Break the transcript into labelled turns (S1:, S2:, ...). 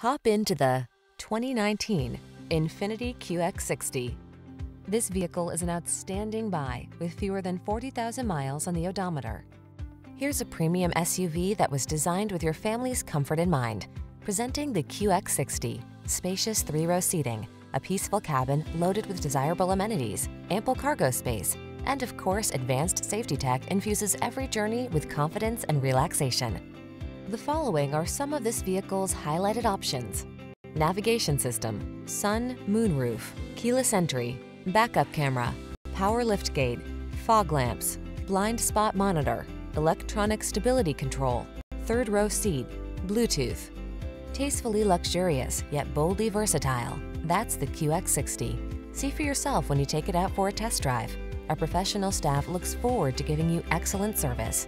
S1: Hop into the 2019 Infiniti QX60. This vehicle is an outstanding buy with fewer than 40,000 miles on the odometer. Here's a premium SUV that was designed with your family's comfort in mind. Presenting the QX60. Spacious three-row seating, a peaceful cabin loaded with desirable amenities, ample cargo space, and of course, advanced safety tech infuses every journey with confidence and relaxation. The following are some of this vehicle's highlighted options. Navigation system, sun, moonroof, keyless entry, backup camera, power liftgate, fog lamps, blind spot monitor, electronic stability control, third row seat, Bluetooth. Tastefully luxurious, yet boldly versatile. That's the QX60. See for yourself when you take it out for a test drive. Our professional staff looks forward to giving you excellent service.